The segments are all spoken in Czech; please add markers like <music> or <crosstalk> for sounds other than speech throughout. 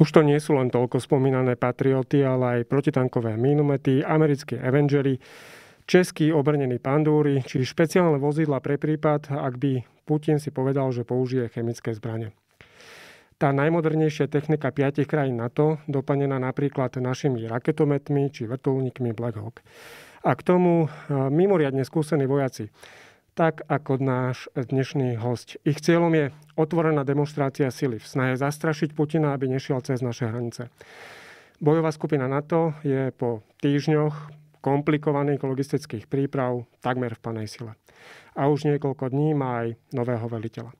Už to nie sú len toľko spomínané patrioty, ale aj protitankové minumety, americké Avengery, český obrnený pandúry, či špeciálne vozidla pre prípad, ak by Putin si povedal, že použije chemické zbranie. Tá najmodernejšia technika piatich krajín NATO, doplnená napríklad našimi raketometmi či vrtulníkmi Black Hawk. A k tomu mimoriadne skúsení vojaci tak ako náš dnešný host. Ich cieľom je otvorená demonstrácia sily v snahe zastrašiť Putina, aby nešiel cez naše hranice. Bojová skupina NATO je po týždňoch komplikovaných logistických príprav takmer v panej sile. A už niekoľko dní má aj nového veliteľa.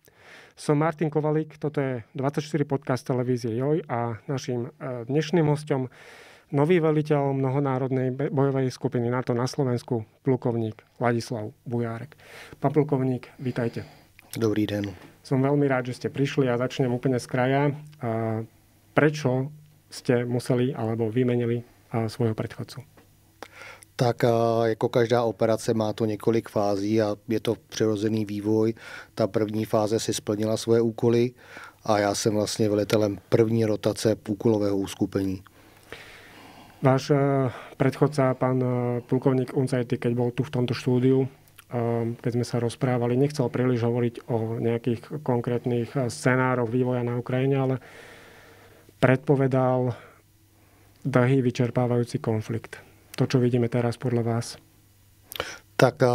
Som Martin Kovalík, toto je 24 podcast televízie JOJ a našim eh, dnešným hostom nový veliteľ mnohonárodnej bojovej skupiny NATO na Slovensku, plukovník Ladislav Bujárek. Pán plukovník, vítajte. Dobrý den. Som veľmi rád, že ste prišli a začnem úplne z kraja. Prečo ste museli alebo vymenili svojho predchodcu? Tak jako každá operace má to několik fází a je to přirozený vývoj. Ta první fáze si splnila svoje úkoly a já jsem vlastně velitelem první rotace úkolového uskupení. Váš eh, predchodca, pán eh, plukovník Uncajty, keď bol tu v tomto štúdiu, eh, keď sme sa rozprávali, nechcel príliš hovoriť o nejakých konkrétnych scenároch vývoja na Ukrajine, ale predpovedal dlhý vyčerpávajúci konflikt. To, čo vidíme teraz podľa vás. Tak a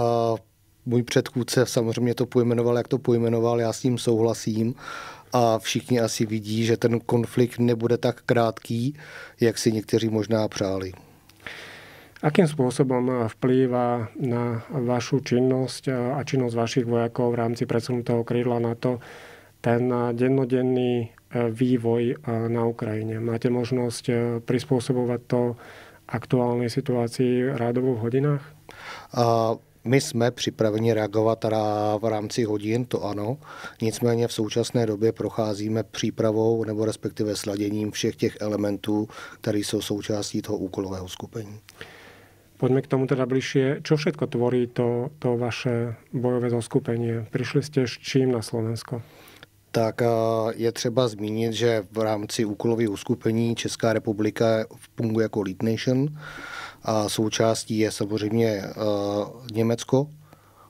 můj předchůdce samozřejmě to pojmenoval, jak to pojmenoval, já s tím souhlasím a všichni asi vidí, že ten konflikt nebude tak krátký, jak si někteří možná přáli. Akým spôsobom vplýva na vašu činnosť a činnosť vašich vojakov v rámci presunutého krídla to ten dennodenný vývoj na Ukrajine? Máte možnosť prispôsobovať to aktuálnej situácii rádovo v hodinách? A my jsme připraveni reagovat v rámci hodin, to ano. Nicméně v současné době procházíme přípravou nebo respektive sladěním všech těch elementů, které jsou součástí toho úkolového skupení. Poďme k tomu teda bližšie. Čo všetko tvorí to, to vaše bojové zoskupenie? Prišli ste s čím na Slovensko? Tak je třeba zmínit, že v rámci úkolových uskupení Česká republika funguje jako Lead Nation a součástí je samozřejmě uh, Německo,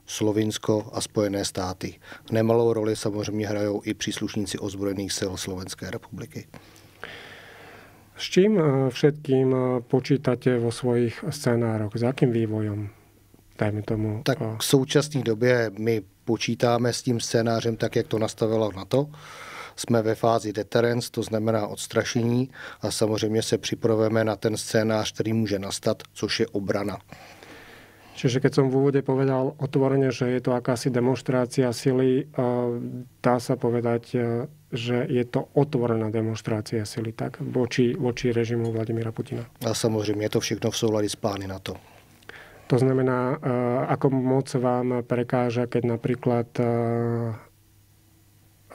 Slovinsko a Spojené státy. Nemalou roli samozřejmě hrajou i příslušníci ozbrojených sil Slovenské republiky. S čím eh, všetkým eh, počítate vo svojich scénároch? S jakým vývojom? Dajme tomu. Tak v současné době my počítáme s tím scénářem tak, jak to nastavilo NATO. Jsme ve fázi deterrence, to znamená odstrašení a samozřejmě se připravujeme na ten scénář, který může nastat, což je obrana. Čiže keď som v úvode povedal otvorene, že je to akási demonstrácia sily, dá sa povedať, že je to otvorená demonstrácia sily tak voči, voči režimu Vladimíra Putina. A samozřejmě je to všechno v souladu s plány na to. To znamená, ako moc vám prekáža, keď napríklad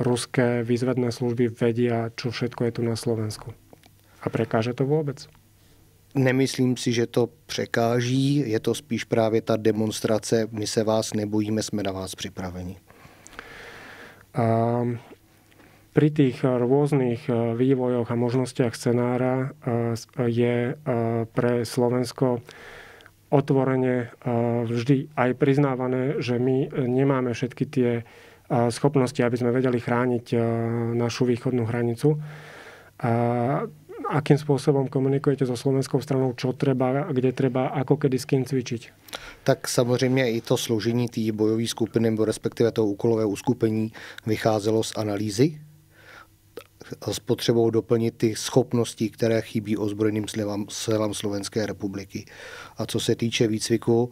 ruské výzvedné služby vedia, čo všetko je tu na Slovensku. A prekáže to vůbec? Nemyslím si, že to překáží, je to spíš právě ta demonstrace, my se vás nebojíme, jsme na vás připraveni. A pri tých rôznych vývojoch a možnostiach scenára je pre Slovensko otvorene vždy aj priznávané, že my nemáme všetky tie schopnosti, aby sme vedeli chrániť našu východnú hranicu. A akým spôsobom komunikujete so slovenskou stranou, čo treba, kde treba, ako kedy s kým cvičiť? Tak samozřejmě i to složení té bojové skupiny, nebo respektive toho úkolového uskupení vycházelo z analýzy s potřebou doplnit ty schopnosti, které chybí ozbrojeným silám, silám Slovenské republiky. A co se týče výcviku,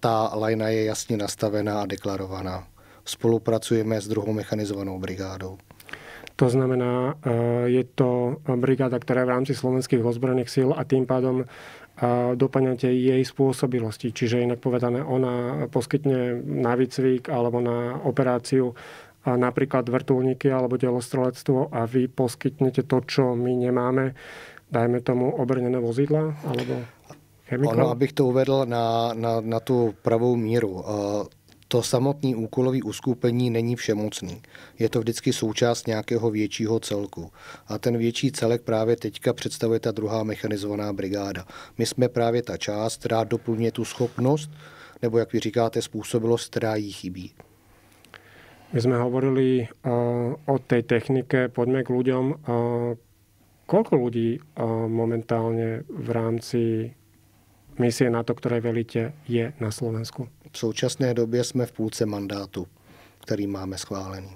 ta lajna je jasně nastavená a deklarovaná spolupracujeme s druhou mechanizovanou brigádou. To znamená, eh, je to brigáda, ktorá je v rámci slovenských ozbrojených síl a tým pádom eh, doplňate jej spôsobilosti. Čiže inak povedané, ona poskytne na výcvik alebo na operáciu napríklad vrtulníky alebo delostrelectvo a vy poskytnete to, čo my nemáme, dajme tomu obrnené vozidla alebo chemikál? Ono, abych to uvedl na, na, na tu pravou míru. Eh, to samotný úkolový uskupení není všemocný. Je to vždycky součást nějakého většího celku. A ten větší celek právě teďka představuje ta druhá mechanizovaná brigáda. My jsme právě ta část, která doplňuje tu schopnost, nebo jak vy říkáte, způsobilost, která jí chybí. My sme hovorili uh, o tej technike, poďme k ľuďom. Uh, koľko ľudí uh, momentálne v rámci misie NATO, ktoré velíte, je na Slovensku? V současné době jsme v půlce mandátu, který máme schválený.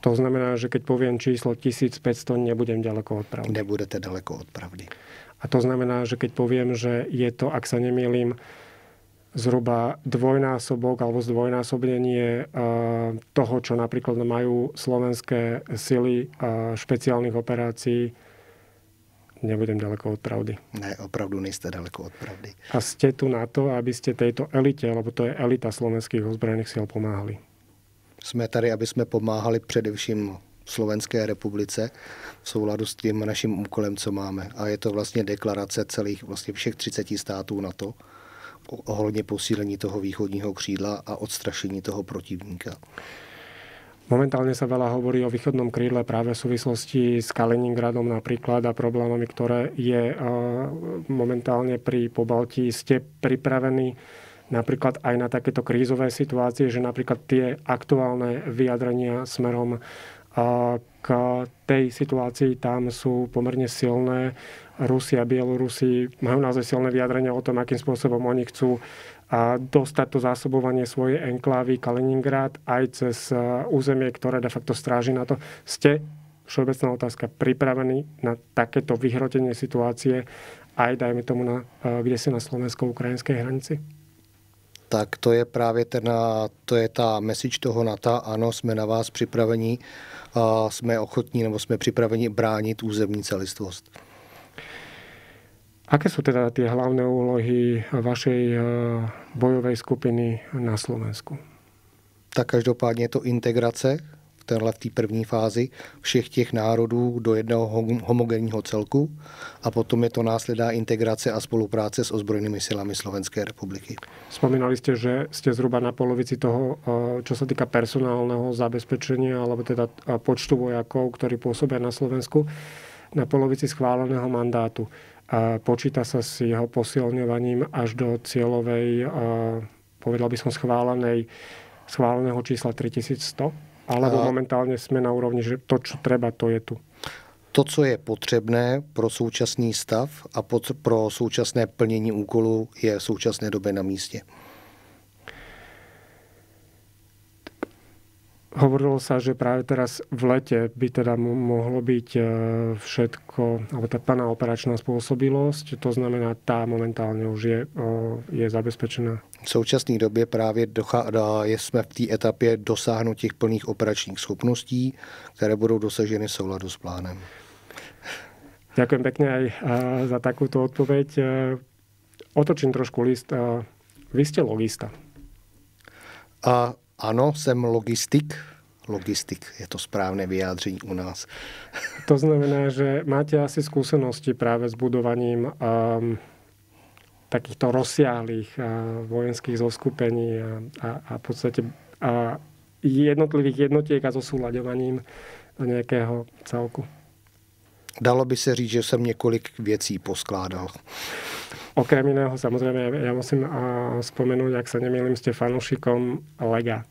To znamená, že keď poviem číslo 1500, nebudem ďaleko od pravdy. Nebudete daleko od pravdy. A to znamená, že keď poviem, že je to, ak sa nemýlim, zhruba dvojnásobok alebo zdvojnásobnenie toho, čo napríklad majú slovenské sily špeciálnych operácií, nebudem daleko od pravdy. Ne, opravdu nejste daleko od pravdy. A ste tu na to, aby ste tejto elite, lebo to je elita slovenských ozbrojených sil, pomáhali. Jsme tady, aby jsme pomáhali především Slovenské republice v souladu s tím naším úkolem, co máme. A je to vlastně deklarace celých, vlastně všech 30 států na to, ohledně posílení toho východního křídla a odstrašení toho protivníka. Momentálne sa veľa hovorí o východnom krídle práve v súvislosti s Kaliningradom napríklad a problémami, ktoré je momentálne pri Pobaltí. Ste pripravení napríklad aj na takéto krízové situácie, že napríklad tie aktuálne vyjadrenia smerom k tej situácii tam sú pomerne silné. Rusi a Bielorusi majú naozaj silné vyjadrenia o tom, akým spôsobom oni chcú dostať to zásobovanie svojej enklávy Kaliningrad aj cez územie, ktoré de facto stráži na to. Ste, všeobecná otázka, pripravení na takéto vyhrotenie situácie aj, dajme tomu, na, kde si na slovensko-ukrajinskej hranici? Tak to je právě ten, to je ta message toho NATO. Ano, jsme na vás připraveni, a jsme ochotní nebo jsme připraveni bránit územní celistvost. Aké sú teda tie hlavné úlohy vašej eh, bojovej skupiny na Slovensku? Tak každopádně je to integrace v téhle v té první fázi všech těch národů do jednoho homogenního celku a potom je to následná integrace a spolupráce s ozbrojenými silami Slovenské republiky. Spomínali ste, že ste zhruba na polovici toho, eh, čo sa týka personálneho zabezpečenia alebo teda eh, počtu vojakov, ktorí pôsobia na Slovensku, na polovici schváleného mandátu. A počíta sa s jeho posilňovaním až do cieľovej, povedal by som, schválenej, schváleného čísla 3100? Alebo a... momentálne jsme na úrovni, že to, čo treba, to je tu? To, co je potřebné pro současný stav a pro současné plnění úkolu, je v současné době na místě. Hovorilo sa, že práve teraz v lete by teda mohlo byť e, všetko, alebo tá plná operačná spôsobilosť, to znamená, tá momentálne už je, je zabezpečená. V současné době právě jsme v té etapě dosáhnout těch plných operačních schopností, které budou dosaženy souladu s plánem. Ďakujem pekne aj za takúto odpoveď. E, otočím trošku list. Vy ste logista. A ano, jsem logistik. Logistik je to správné vyjádření u nás. <laughs> To znamená, že máte asi skúsenosti práve s budovaním um, takýchto rozsiahlých uh, vojenských zoskupení a, a, a v podstate a jednotlivých jednotiek a zosúľaďovaním do nějakého celku. Dalo by se říct, že jsem několik věcí poskládal. Okrem iného, samozrejme, ja musím spomenúť, ak sa nemýlim, ste fanúšikom Lega.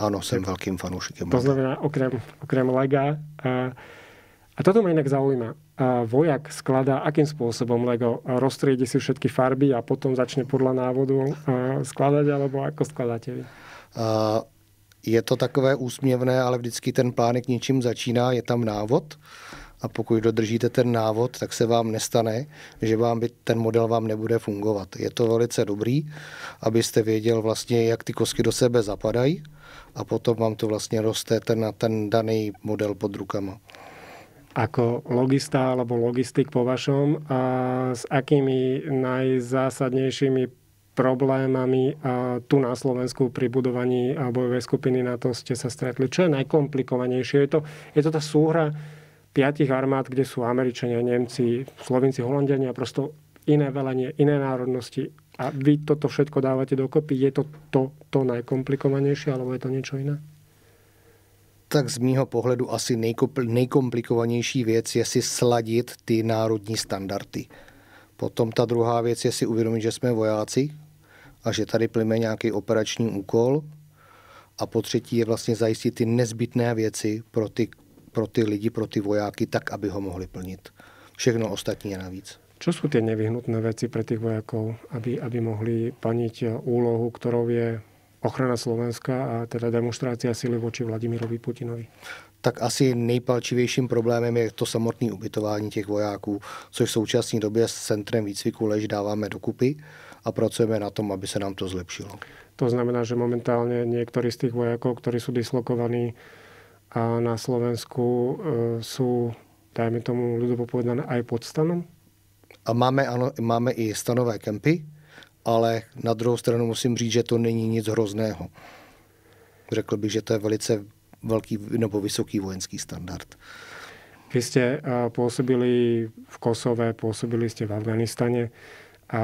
Áno, som veľkým fanúšikom. To znamená, okrem, okrem Lega. A, a toto ma inak zaujíma. A vojak skladá akým spôsobom Lego? Roztriedi si všetky farby a potom začne podľa návodu skladať, alebo ako skladáte vy? A je to takové úsměvné, ale vždycky ten plánek něčím začíná, je tam návod a pokud dodržíte ten návod, tak se vám nestane, že vám by ten model vám nebude fungovat. Je to velice dobrý, abyste věděl vlastně, jak ty kosky do sebe zapadají a potom vám to vlastně roste ten, ten daný model pod rukama. Ako logista alebo logistik po vašom, a s akými najzásadnejšími problémami a tu na Slovensku pri budovaní bojovej skupiny na to ste sa stretli? Čo je najkomplikovanejšie? Je to, je to tá súhra piatich armád, kde sú Američania, Nemci, Slovinci, Holandiania, prosto iné velenie, iné národnosti. a vy toto všetko dávate dokopy. Je to to, to najkomplikovanejšie, alebo je to niečo iné? Tak z mýho pohledu asi nejkomplikovanější věc je si sladit ty národní standardy. Potom ta druhá věc je si uvědomit, že jsme vojáci a že tady plíme nějaký operační úkol. A po třetí je vlastně zajistit ty nezbytné věci pro ty, pro ty lidi, pro ty vojáky, tak, aby ho mohli plnit. Všechno ostatní je navíc. Čo sú tie nevyhnutné veci pre tých vojakov, aby, aby mohli plniť úlohu, ktorou je ochrana Slovenska a teda demonstrácia sily voči Vladimirovi Putinovi? Tak asi nejpalčivějším problémem je to samotné ubytování těch vojáků, což v současné době s centrem výcviku lež dáváme dokupy a pracujeme na tom, aby se nám to zlepšilo. To znamená, že momentálne niektorí z tých vojakov, ktorí sú dislokovaní na Slovensku, e, sú, dajme tomu ľudovo povedané, aj pod stanom? A máme, ano, máme i stanové kempy, ale na druhou stranu musím říct, že to není nic hrozného. Řekl bych, že to je velice velký nebo vysoký vojenský standard. Vy ste pôsobili v Kosove, pôsobili ste v Afganistane a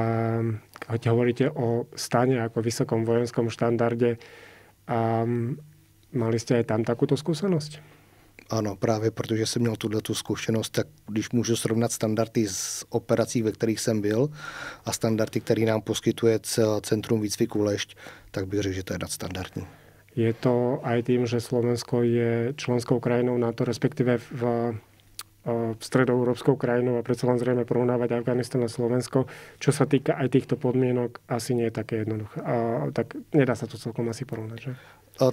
keď hovoríte o stane ako vysokom vojenskom štandarde, a mali ste aj tam takúto skúsenosť? Ano, právě protože jsem měl tuhle tu zkušenost, tak když můžu srovnat standardy z operací, ve kterých jsem byl a standardy, které nám poskytuje Centrum výcviku Lešť, tak bych řekl, že to je nadstandardní. Je to aj tým, že Slovensko je členskou krajinou NATO, respektíve v, v stredoeurópskou krajinou a predsa len zrejme porovnávať Afganistan a Slovensko. Čo sa týka aj týchto podmienok, asi nie je také jednoduché. A, tak nedá sa to celkom asi porovnať, že?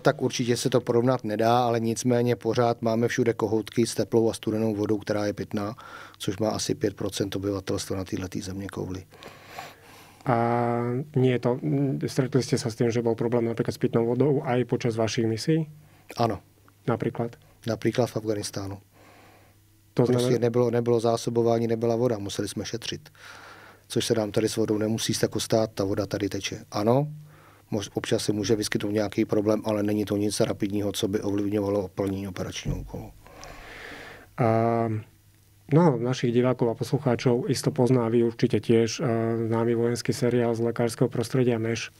tak určitě se to porovnat nedá, ale nicméně pořád máme všude kohoutky s teplou a studenou vodou, která je pitná, což má asi 5% obyvatelstva na této země kouli. A nie je to, stretli ste sa s tým, že bol problém napríklad s pitnou vodou aj počas vašich misí? Ano. Například? Například v Afganistánu. To prostě znamená... nebylo, nebylo zásobování, nebyla voda, museli jsme šetřit. Což se nám tady s vodou nemusí jako stát, ta voda tady teče. Ano, občas se může vyskytnout nějaký problém, ale není to nic rapidního, co by ovlivňovalo plnění operačního úkolu. A, no, našich divákov a poslucháčov isto pozná, vy určite tiež známy vojenský seriál z lekárskeho prostredia MEŠ.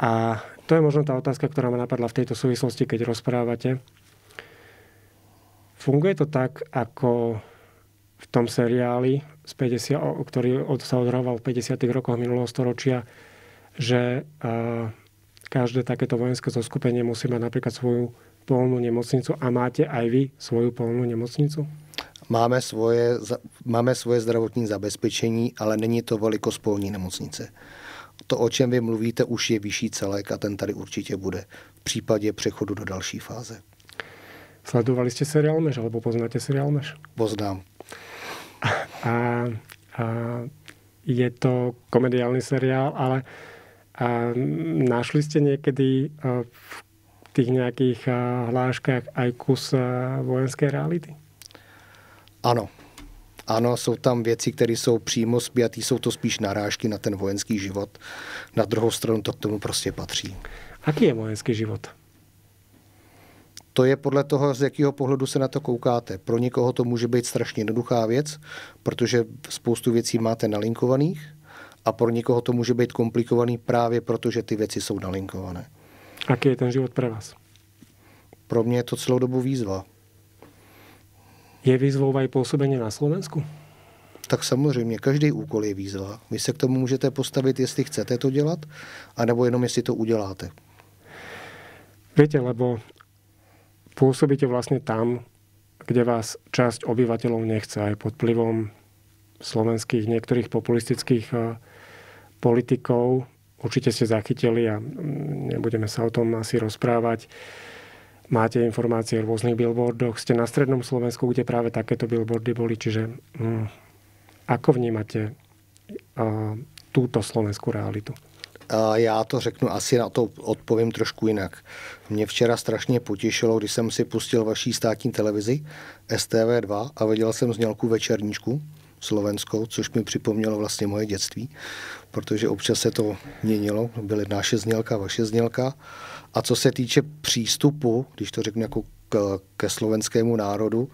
A to je možno tá otázka, ktorá ma napadla v tejto súvislosti, keď rozprávate. Funguje to tak, ako v tom seriáli, z 50, ktorý sa odhrával v 50. rokoch minulého storočia, že každé takéto vojenské zoskupenie musí mať napríklad svoju polnú nemocnicu a máte aj vy svoju polnú nemocnicu? Máme svoje, máme svoje zdravotní zabezpečení, ale není to velikost polní nemocnice. To, o čem vy mluvíte, už je vyšší celek a ten tady určitě bude v případě přechodu do další fáze. Sledovali jste seriál Meš, alebo poznáte seriál Meš? Poznám. <laughs> A, a je to komediálny seriál, ale a našli ste niekedy v tých nejakých hláškách aj kus vojenské reality? Ano. Ano, jsou tam věci, které jsou přímo spjatý, jsou to spíš narážky na ten vojenský život. Na druhou stranu to k tomu prostě patří. Aký je vojenský život? To je podle toho, z jakého pohledu se na to koukáte. Pro někoho to může být strašně jednoduchá věc, protože spoustu věcí máte nalinkovaných, a pro někoho to může být komplikovaný právě proto, že ty věci jsou nalinkované. Aký je ten život pro vás? Pro mě je to celou dobu výzva. Je výzvou aj působení na Slovensku? Tak samozřejmě, každý úkol je výzva. Vy se k tomu můžete postavit, jestli chcete to dělat, anebo jenom jestli to uděláte. Víte, lebo působíte vlastně tam, kde vás část obyvateľov nechce aj pod vplyvom slovenských niektorých populistických eh, politikov určite ste zachytili a mm, nebudeme sa o tom asi rozprávať. Máte informácie o rôznych billboardoch. Ste na strednom Slovensku, kde práve takéto billboardy boli. Čiže hm, ako vnímate uh, túto slovenskú realitu? Já to řeknu, asi na to odpovím trošku jinak. Mě včera strašně potěšilo, když jsem si pustil vaší státní televizi STV2 a viděl jsem znělku večerníčku slovenskou, což mi připomnělo vlastně moje dětství, protože občas se to měnilo, byly naše znělka, vaše znělka. A co se týče přístupu, když to řeknu jako k, ke slovenskému národu,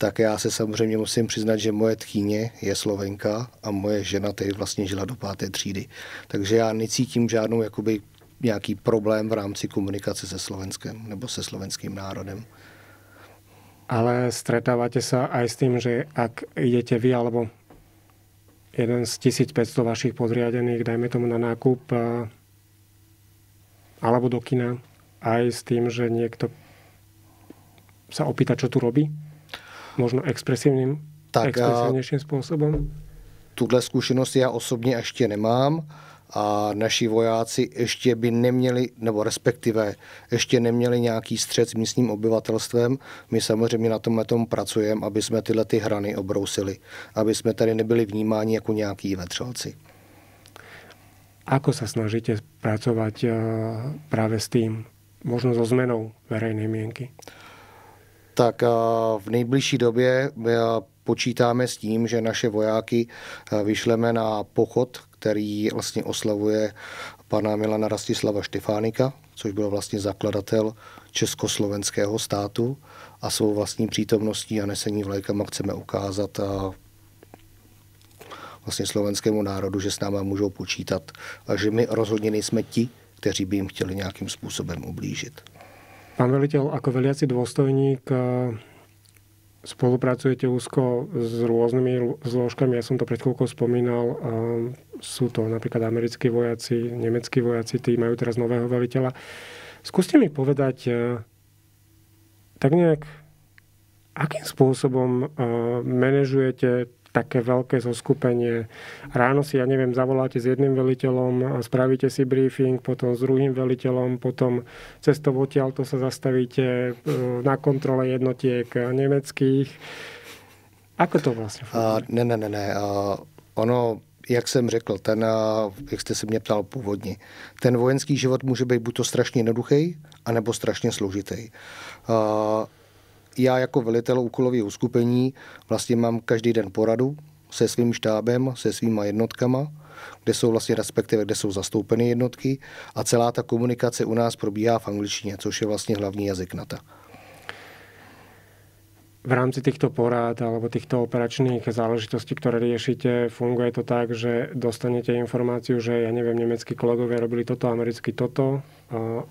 tak já se samozřejmě musím přiznat, že moje tchýně je Slovenka a moje žena tady vlastně žila do páté třídy. Takže já necítím žádnou jakoby nějaký problém v rámci komunikace se Slovenskem nebo se slovenským národem. Ale stretávate sa aj s tým, že ak idete vy alebo jeden z 1500 vašich podriadených, dajme tomu na nákup alebo do kina, aj s tým, že niekto sa opýta, čo tu robí? Možno expresívnym, tak, expresívnejším spôsobom? Tuhle zkušenost já osobně ještě nemám a naši vojáci ještě by neměli, nebo respektive ještě neměli nějaký střed s místním obyvatelstvem. My samozřejmě na tomhle tom pracujeme, aby jsme tyhle ty hrany obrousili, aby jsme tady nebyli vnímáni jako nějaký vetřelci. Ako sa snažíte pracovať eh, práve s tým, možno so zmenou verejnej mienky? Tak eh, v nejbližší době eh, počítáme s tím, že naše vojáky vyšleme na pochod který vlastně oslavuje pana Milana Rastislava Štefánika, což byl vlastně zakladatel československého státu a svou vlastní přítomností a nesení vlajkama chceme ukázat a vlastně slovenskému národu, že s náma můžou počítat a že my rozhodně nejsme ti, kteří by jim chtěli nějakým způsobem ublížit. Pan velitel, jako veliaci důstojník spolupracujete úzko s rôznymi zložkami. Ja som to pred chvíľkou spomínal. Sú to napríklad americkí vojaci, nemeckí vojaci, tí majú teraz nového veliteľa. Skúste mi povedať e, tak nejak, akým spôsobom manažujete také veľké zoskupenie. Ráno si, ja neviem, zavoláte s jedným veliteľom, spravíte si briefing, potom s druhým veliteľom, potom cestou odtiaľ to sa zastavíte e, na kontrole jednotiek nemeckých. Ako to vlastně funguje? Uh, ne, ne, ne, ne. Uh, ono, jak jsem řekl, ten, jak jste se mě ptal původně, ten vojenský život může být buď to strašně jednoduchý, anebo strašně složitý. Uh, já jako velitel úkolových uskupení vlastně mám každý den poradu se svým štábem, se svýma jednotkama, kde jsou vlastně respektive, kde jsou zastoupeny jednotky a celá ta komunikace u nás probíhá v angličtině, což je vlastně hlavní jazyk NATO. V rámci týchto porád alebo týchto operačných záležitostí, ktoré riešite, funguje to tak, že dostanete informáciu, že ja neviem, nemeckí kolegovia robili toto, americký toto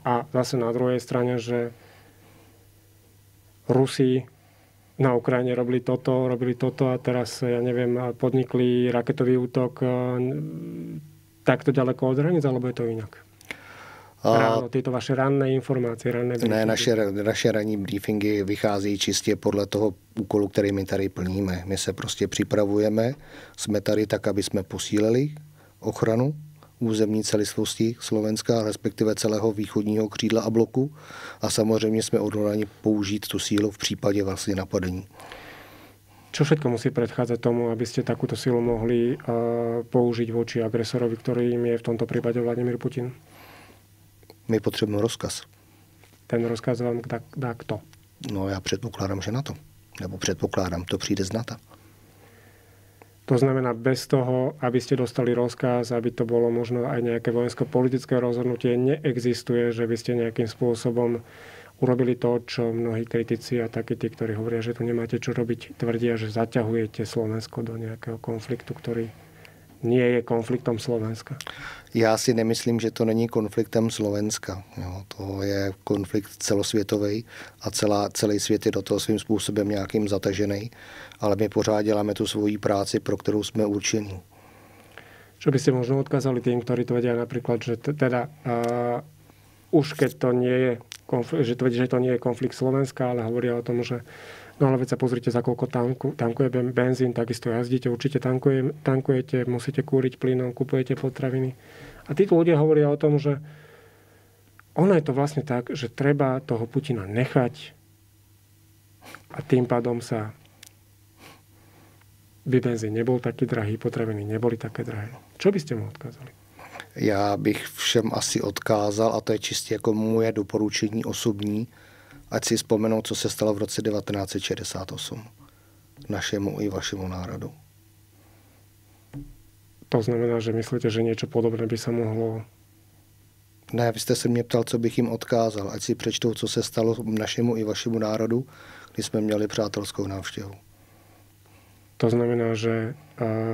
a zase na druhej strane, že Rusi na Ukrajine robili toto, robili toto a teraz, ja neviem, podnikli raketový útok takto ďaleko od hranic, alebo je to inak? Ráno, tyto vaše ranné informace, ranné briefingy. Ne, naše, naše ranní briefingy vychází čistě podle toho úkolu, který my tady plníme. My se prostě připravujeme, jsme tady tak, aby jsme posílili ochranu územní celistvosti Slovenska, respektive celého východního křídla a bloku. A samozřejmě jsme odhodláni použít tu sílu v případě vlastně napadení. Čo všetko musí predchádzať tomu, aby ste takúto silu mohli uh, použiť voči agresorovi, ktorým je v tomto prípade Vladimír Putin? My potřebujeme rozkaz. Ten rozkaz vám dá, dá kto? No já předpokládám, že na to. Nebo předpokládám, to přijde z NATO. To znamená, bez toho, aby ste dostali rozkaz, aby to bolo možno aj nejaké vojensko-politické rozhodnutie, neexistuje, že by ste nejakým spôsobom urobili to, čo mnohí kritici a takí tí, ktorí hovoria, že tu nemáte čo robiť, tvrdia, že zaťahujete Slovensko do nejakého konfliktu, ktorý nie je konfliktom Slovenska. Já si nemyslím, že to není konfliktem Slovenska. Jo, to je konflikt celosvětový a celá, celý svět je do toho svým způsobem nějakým zatažený, ale my pořád děláme tu svoji práci, pro kterou jsme určení. Čo by ste možno odkázali tým, ktorí tvrdia napríklad, že teda uh, už keď to nie je konflikt, že tvrdia, že to nie je konflikt Slovenska, ale hovoria o tom, že No ale veď sa pozrite, za koľko tanku, tankuje benzín, takisto jazdíte, určite tankuje, tankujete, musíte kúriť plynom, kupujete potraviny. A títo ľudia hovoria o tom, že ono je to vlastne tak, že treba toho Putina nechať a tým pádom sa by benzín nebol taký drahý, potraviny neboli také drahé. Čo by ste mu odkázali? Já bych všem asi odkázal, a to je čistě jako moje doporučení osobní, ať si vzpomenou, co se stalo v roce 1968 našemu i vašemu národu. To znamená, že myslíte, že něco podobné by se mohlo... Ne, vy jste se mě ptal, co bych jim odkázal. Ať si přečtou, co se stalo našemu i vašemu národu, My jsme měli přátelskou návštěvu. To znamená, že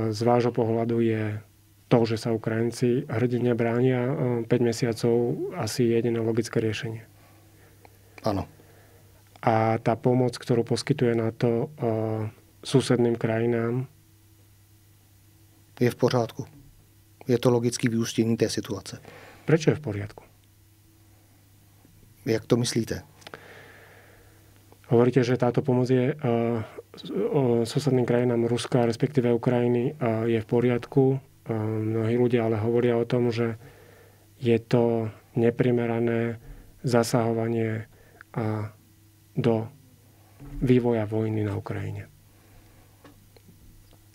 z vášho pohľadu je to, že sa Ukrajinci hrdine bránia 5 mesiacov asi jediné logické riešenie. Áno. A tá pomoc, ktorú poskytuje na to susedným krajinám? Je v pořádku. Je to logický vyústění té situace. Prečo je v poriadku? Jak to myslíte? Hovoríte, že táto pomoc je uh, susedným krajinám Ruska, respektíve Ukrajiny, uh, je v poriadku. Uh, mnohí ľudia ale hovoria o tom, že je to neprimerané zasahovanie uh, do vývoja vojny na Ukrajine.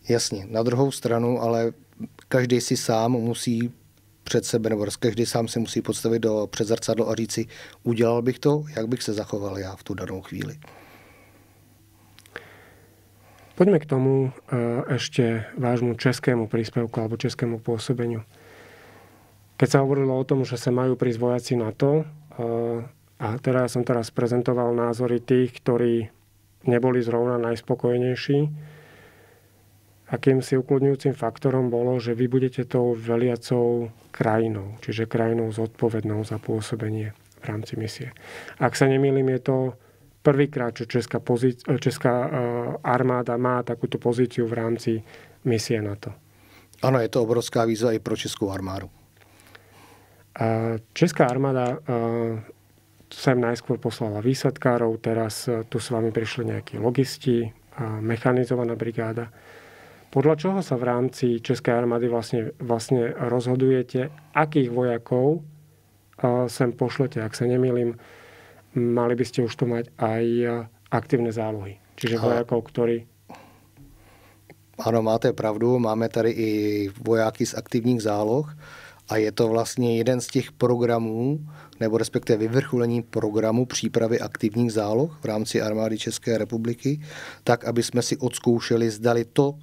Jasně. Na druhou stranu, ale každý si sám musí před sebe, nebo každý sám si musí podstavit do předzrcadlo a říci, udělal bych to, jak bych se zachoval já v tu danou chvíli. Poďme k tomu ešte vášmu českému príspevku alebo českému pôsobeniu. Keď sa hovorilo o tom, že sa majú prísť vojaci na to, a teraz som teraz prezentoval názory tých, ktorí neboli zrovna najspokojnejší, akýmsi ukludňujúcim faktorom bolo, že vy budete tou veliacou krajinou, čiže krajinou zodpovednou za pôsobenie v rámci misie. Ak sa nemýlim, je to prvýkrát, čo česká, pozícia, česká eh, armáda má takúto pozíciu v rámci misie NATO. Ano, je to obrovská výzva i pro českou armádu. Česká armáda eh, sem najskôr poslala výsadkárov, teraz eh, tu s vami prišli nejakí logisti, mechanizovaná brigáda. Podľa čoho sa v rámci Českej armády vlastne, vlastne rozhodujete, akých vojakov sem pošlete, ak sa nemýlim, mali by ste už to mať aj aktívne zálohy. Čiže vojakov, ktorí... Ano, máte pravdu, máme tady i vojáky z aktivních záloh a je to vlastně jeden z těch programů, nebo respektive vyvrcholení programu přípravy aktivních záloh v rámci armády České republiky, tak, aby jsme si odzkoušeli, zdali to,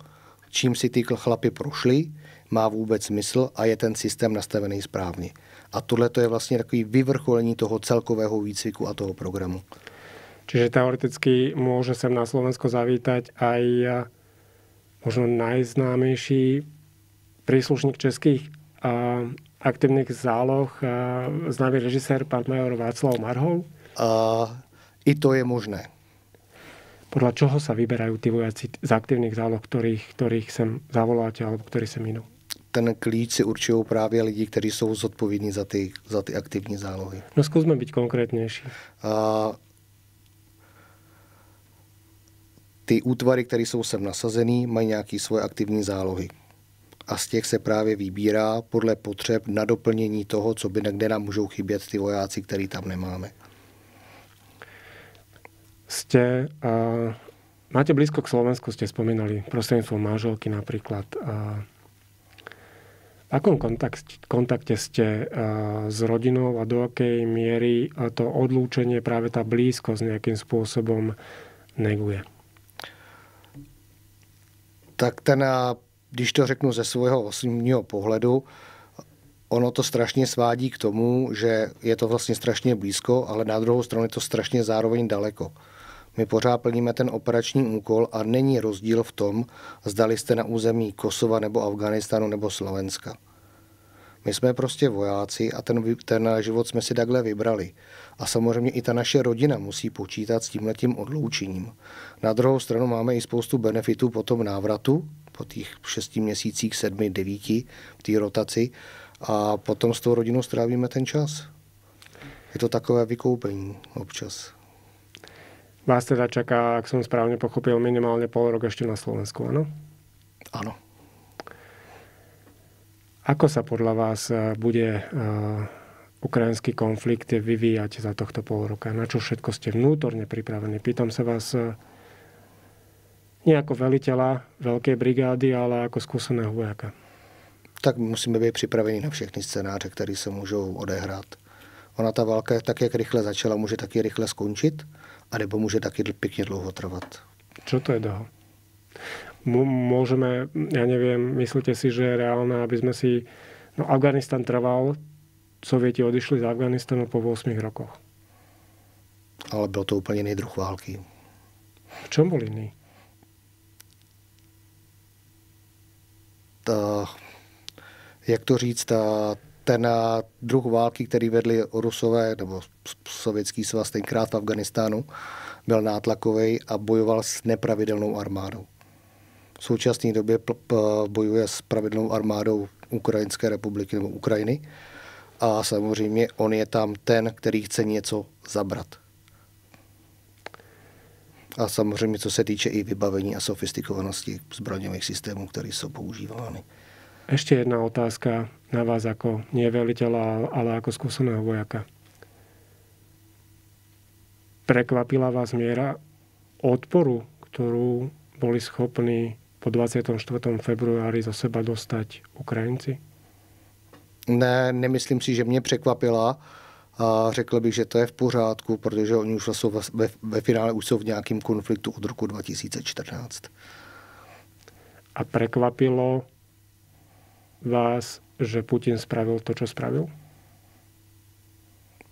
čím si ty chlapy prošli, má vůbec smysl a je ten systém nastavený správně. A tohle to je vlastně takový vyvrcholení toho celkového výcviku a toho programu. Čiže teoreticky môže sem na Slovensko zavítať aj možno najznámejší príslušník českých aktivních záloh, známý režisér, pan major Václav Marhol? A, I to je možné podľa čoho sa vyberajú tí vojaci z aktívnych záloh, ktorých, ktorých sem zavoláte alebo ktorí sem minú? Ten klíč si určují právě lidi, kteří jsou zodpovědní za ty, za ty aktivní zálohy. No zkusme být konkrétnější. A ty útvary, které jsou sem nasazený, mají nějaké svoje aktivní zálohy. A z těch se právě vybírá podle potřeb na doplnění toho, co by kde nám můžou chybět ty vojáci, který tam nemáme ste, uh, máte blízko k Slovensku, ste spomínali prostredníctvom manželky napríklad. Uh, v akom kontakt, kontakte ste uh, s rodinou a do akej miery to odlúčenie, práve tá blízkosť nejakým spôsobom neguje? Tak ten, když to řeknu ze svého osobního pohledu, ono to strašně svádí k tomu, že je to vlastně strašně blízko, ale na druhou stranu je to strašně zároveň daleko. My pořád plníme ten operační úkol a není rozdíl v tom, zdali jste na území Kosova nebo Afganistánu nebo Slovenska. My jsme prostě vojáci a ten, ten život jsme si takhle vybrali. A samozřejmě i ta naše rodina musí počítat s tímhletím odloučením. Na druhou stranu máme i spoustu benefitů po tom návratu, po těch šesti měsících, sedmi, devíti, v té rotaci a potom s tou rodinou strávíme ten čas. Je to takové vykoupení občas. Vás teda čaká, ak som správne pochopil, minimálne pol rok ešte na Slovensku, áno? Áno. Ako sa podľa vás eh, bude uh, ukrajinský konflikt vyvíjať za tohto pol roka? Na čo všetko ste vnútorne pripravení? Pýtam sa vás uh, nie ako veliteľa veľkej brigády, ale ako skúseného vojaka. Tak musíme být připraveni na všechny scénáře, které se můžou odehrát. Ona ta válka, tak jak rychle začala, může taky rychle skončit anebo může taky pěkně dlouho trvat. Čo to je dlho? Môžeme, ja neviem, myslíte si, že je reálne, aby sme si... No Afganistan trval, Sovieti odišli z Afganistanu po 8 rokoch. Ale byl to úplně jiný druh války. V čom bol iný? Ta, jak to říct, ta, ten druh války, který vedli Rusové nebo sovětský svaz tenkrát v Afganistánu, byl nátlakový a bojoval s nepravidelnou armádou. V současné době bojuje s pravidelnou armádou Ukrajinské republiky nebo Ukrajiny a samozřejmě on je tam ten, který chce něco zabrat. A samozřejmě, co se týče i vybavení a sofistikovanosti zbraňových systémů, které jsou používány. Ještě jedna otázka na vás jako nie veliteľa, ale jako skúseného vojaka. Prekvapila vás miera odporu, ktorú boli schopní po 24. februári zo seba dostať Ukrajinci? Ne, nemyslím si, že mě překvapila. A řekl bych, že to je v pořádku, protože oni už jsou ve, ve finále už jsou v nějakém konfliktu od roku 2014. A prekvapilo vás, že Putin spravil to, co spravil?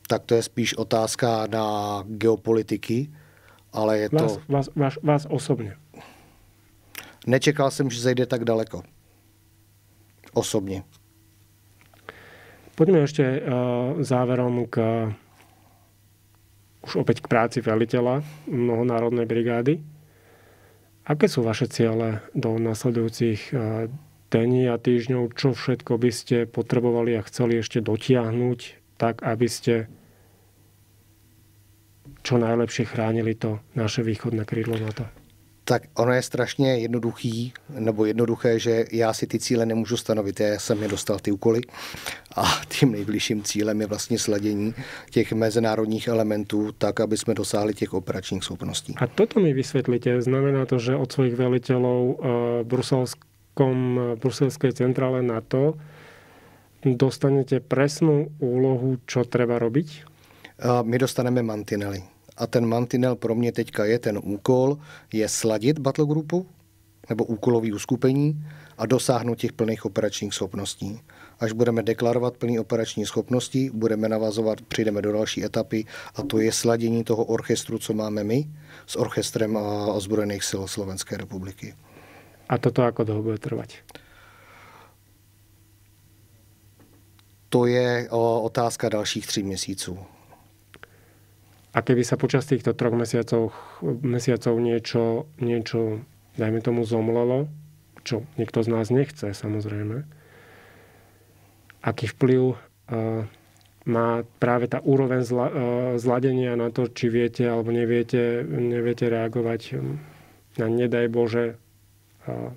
Tak to je spíš otázka na geopolitiky, ale je vás, to... Vás, vás, vás osobně. Nečekal jsem, že zajde tak daleko. Osobně. Poďme ešte uh, záverom k už opäť k práci veliteľa mnohonárodnej brigády. Aké sú vaše ciele do nasledujúcich uh, dní a týždňov? Čo všetko by ste potrebovali a chceli ešte dotiahnuť, tak aby ste čo najlepšie chránili to naše východné krídlo NATO? Tak ono je strašně jednoduchý, nebo jednoduché, že já si ty cíle nemůžu stanovit. Já jsem je dostal ty úkoly a tím nejbližším cílem je vlastně sladění těch mezinárodních elementů tak, aby jsme dosáhli těch operačních schopností. A toto mi vysvětlíte. Znamená to, že od svých velitelů v eh, bruselskom, eh, bruselskej centrále NATO dostanete presnú úlohu, čo treba robiť? My dostaneme mantinely a ten mantinel pro mě teďka je ten úkol, je sladit battle groupu nebo úkolový uskupení a dosáhnout těch plných operačních schopností. Až budeme deklarovat plný operační schopnosti, budeme navazovat, přijdeme do další etapy a to je sladění toho orchestru, co máme my, s orchestrem a ozbrojených sil Slovenské republiky. A toto jako dlouho bude trvat? To je otázka dalších tří měsíců. A keby sa počas týchto troch mesiacov, mesiacov niečo, niečo, dajme tomu, zomlelo, čo nikto z nás nechce, samozrejme, aký vplyv uh, má práve tá úroveň zla, uh, zladenia na to, či viete alebo neviete, neviete reagovať na nedaj Bože uh,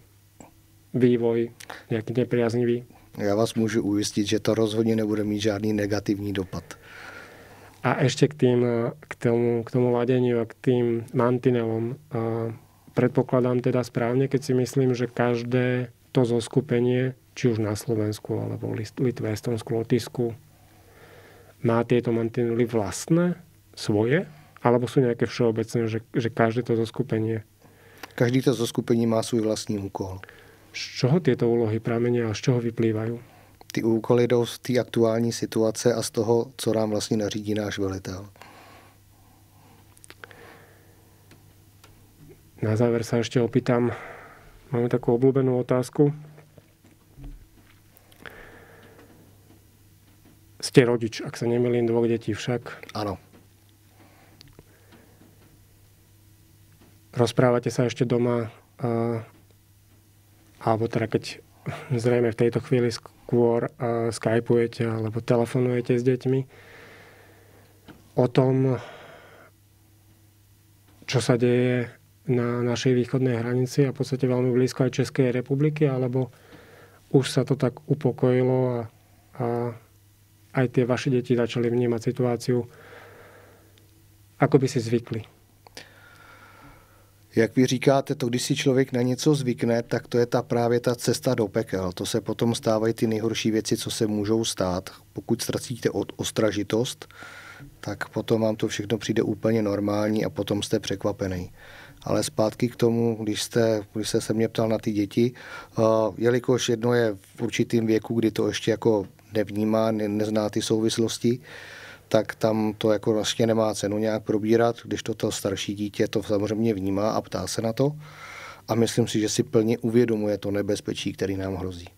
vývoj nejaký nepriaznivý? Já vás můžu ujistit, že to rozhodně nebude mít žádný negativní dopad. A ešte k, tým, k, tomu, k tomu ladeniu a k tým mantinelom. Predpokladám teda správne, keď si myslím, že každé to zoskupenie, či už na Slovensku, alebo Litve, Estonsku, Lotisku, má tieto mantinely vlastné, svoje, alebo sú nejaké všeobecné, že, že každé to zoskupenie? Každý to zoskupení má svůj vlastní úkol. Z čoho tieto úlohy pramenia a z čoho vyplývajú? Ty úkoly jdou z té aktuální situace a z toho, co nám vlastně nařídí náš velitel. Na záver sa ešte opýtam, máme takú obľúbenú otázku. Ste rodič, ak sa nemilím, dvoch detí však. Áno. Rozprávate sa ešte doma, a, alebo teda keď zrejme v tejto chvíli skôr uh, skypujete alebo telefonujete s deťmi o tom, čo sa deje na našej východnej hranici a v podstate veľmi blízko aj Českej republiky, alebo už sa to tak upokojilo a, a aj tie vaše deti začali vnímať situáciu, ako by si zvykli. Jak vy říkáte, to když si člověk na něco zvykne, tak to je ta právě ta cesta do pekel. To se potom stávají ty nejhorší věci, co se můžou stát. Pokud ztracíte od ostražitost, tak potom vám to všechno přijde úplně normální a potom jste překvapený. Ale zpátky k tomu, když jste, když jste se mě ptal na ty děti, uh, jelikož jedno je v určitým věku, kdy to ještě jako nevnímá, ne, nezná ty souvislosti, tak tam to jako vlastně nemá cenu nějak probírat, když to, to starší dítě to samozřejmě vnímá a ptá se na to. A myslím si, že si plně uvědomuje to nebezpečí, který nám hrozí.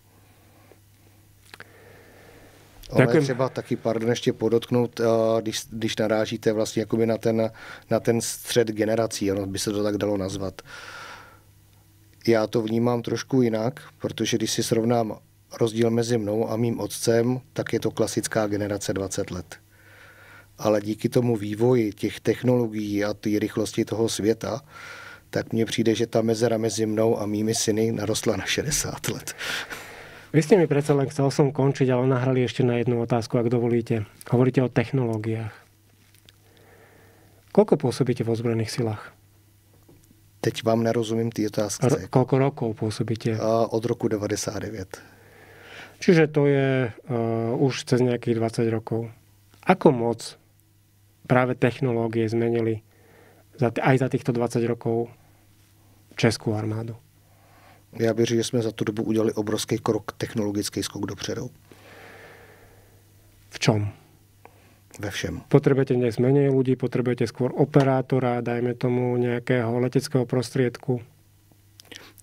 Ale je třeba taky, pardon, ještě podotknout, když, když narážíte vlastně jakoby na ten, na ten střed generací, ono by se to tak dalo nazvat. Já to vnímám trošku jinak, protože když si srovnám rozdíl mezi mnou a mým otcem, tak je to klasická generace 20 let. Ale díky tomu vývoji těch technologií a té rychlosti toho světa, tak mně přijde, že ta mezera mezi mnou a mými syny narostla na 60 let. Vy ste mi predsa len chcel som končiť, ale nahrali ešte na jednu otázku, ak dovolíte. Hovoríte o technológiách. Koľko pôsobíte v ozbrojených silách? Teď vám nerozumím ty otázky. R- koľko rokov pôsobíte? A od roku 99. Čiže to je uh, už cez nejakých 20 rokov. Ako moc práve technológie zmenili za aj za týchto 20 rokov Českú armádu? Já věřím, že jsme za tu dobu udělali obrovský krok, technologický skok dopředu. V čom? Ve všem. Potrebujete dnes menej ľudí, potrebujete skôr operátora, dajme tomu nejakého leteckého prostriedku?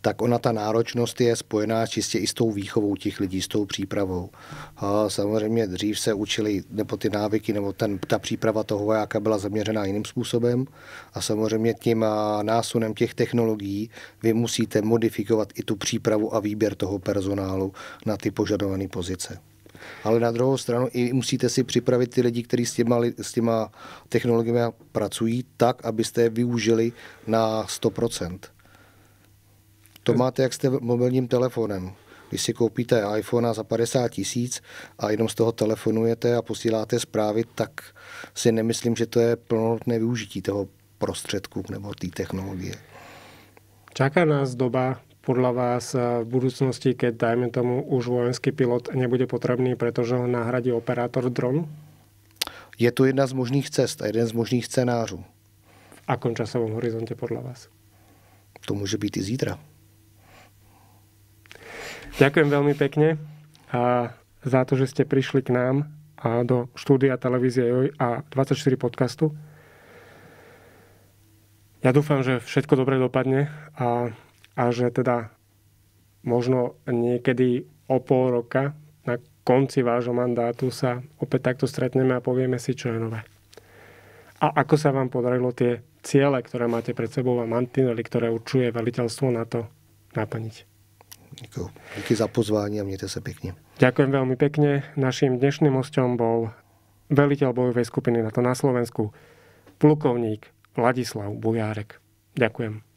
Tak ona ta náročnost je spojená čistě i s tou výchovou těch lidí, s tou přípravou. A samozřejmě dřív se učili nebo ty návyky, nebo ten, ta příprava toho vojáka byla zaměřená jiným způsobem a samozřejmě tím násunem těch technologií vy musíte modifikovat i tu přípravu a výběr toho personálu na ty požadované pozice. Ale na druhou stranu i musíte si připravit ty lidi, kteří s těma, s těma technologiemi pracují, tak, abyste je využili na 100%. To máte jak s mobilním telefonem. Když si koupíte iPhone za 50 tisíc a jenom z toho telefonujete a posíláte zprávy, tak si nemyslím, že to je plnohodnotné využití toho prostředku nebo té technologie. Čaká nás doba podľa vás v budúcnosti, keď dajme tomu už vojenský pilot nebude potrebný, pretože ho nahradí operátor dronu? Je to jedna z možných cest a jeden z možných scénářů. V akom časovom horizonte podľa vás? To může být i zítra. Ďakujem veľmi pekne a za to, že ste prišli k nám a do štúdia televízie Joj a 24 podcastu. Ja dúfam, že všetko dobre dopadne a, a že teda možno niekedy o pol roka na konci vášho mandátu sa opäť takto stretneme a povieme si, čo je nové. A ako sa vám podarilo tie ciele, ktoré máte pred sebou a mantinely, ktoré určuje veliteľstvo na to naplniť. Díky, díky za pozvání a mějte se pěkně. Ďakujem veľmi pekne. Naším dnešným hostom bol veliteľ bojovej skupiny na to na Slovensku, plukovník Vladislav Bujárek. Ďakujem.